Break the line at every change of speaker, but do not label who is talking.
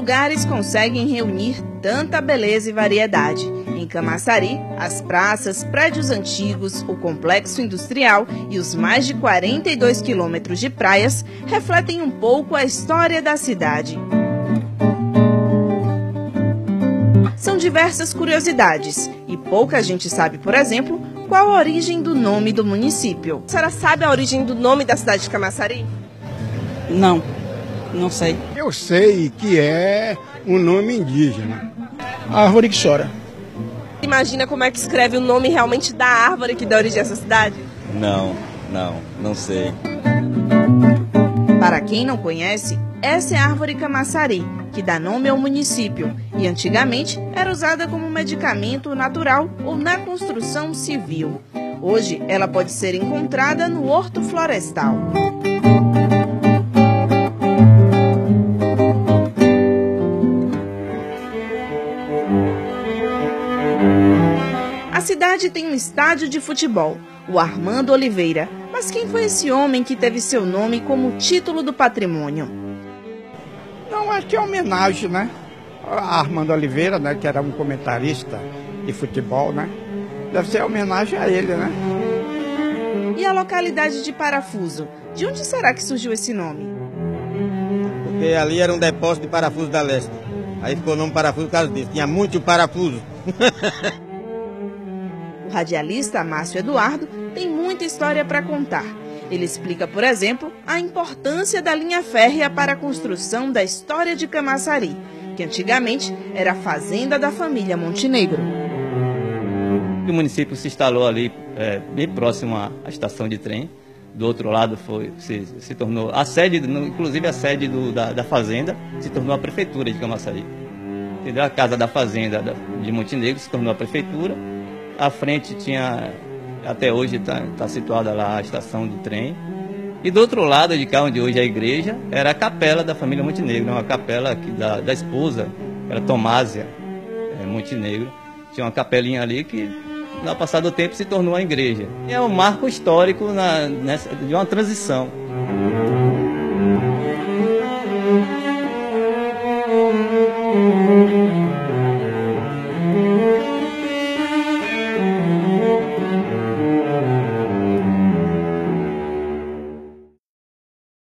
lugares conseguem reunir tanta beleza e variedade. Em Camaçari, as praças, prédios antigos, o complexo industrial e os mais de 42 quilômetros de praias refletem um pouco a história da cidade. São diversas curiosidades e pouca gente sabe, por exemplo, qual a origem do nome do município. A senhora sabe a origem do nome da cidade de Camaçari?
Não, não sei.
Eu sei que é um nome indígena.
A árvore que chora.
Imagina como é que escreve o nome realmente da árvore que dá origem a essa cidade?
Não, não, não sei.
Para quem não conhece, essa é a árvore camaçari, que dá nome ao município e antigamente era usada como medicamento natural ou na construção civil. Hoje ela pode ser encontrada no horto florestal. A cidade tem um estádio de futebol, o Armando Oliveira. Mas quem foi esse homem que teve seu nome como título do patrimônio?
Não, acho que é homenagem, né? A Armando Oliveira, né? Que era um comentarista de futebol, né? Deve ser homenagem a ele, né?
E a localidade de Parafuso? De onde será que surgiu esse nome?
Porque ali era um depósito de parafuso da leste. Aí ficou o nome parafuso por causa disso. Tinha muito parafuso.
O radialista Márcio Eduardo tem muita história para contar. Ele explica, por exemplo, a importância da linha férrea para a construção da história de Camaçari, que antigamente era a fazenda da família Montenegro.
O município se instalou ali é, bem próximo à, estação de trem. Do outro lado foi se, se tornou a sede, inclusive a sede do, da, da, fazenda, se tornou a prefeitura de Camaçari. Entendeu? A casa da fazenda de Montenegro se tornou a prefeitura à frente tinha, até hoje está tá situada lá a estação de trem. E do outro lado de cá, onde hoje é a igreja, era a capela da família Montenegro, uma capela que, da, da esposa, era Tomásia é, Montenegro. Tinha uma capelinha ali que, no passar do tempo, se tornou a igreja. E é um marco histórico na, nessa, de uma transição.